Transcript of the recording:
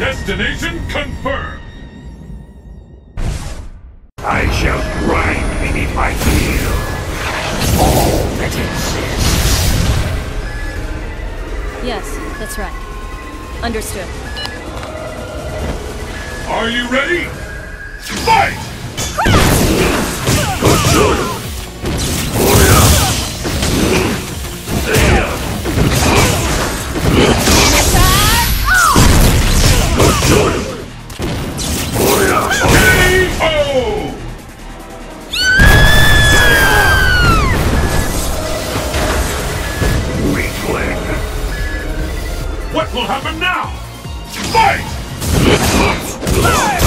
Destination confirmed! I shall grind beneath my heel all that exists. Yes, that's right. Understood. Are you ready? Fight! Will happen now? Fight!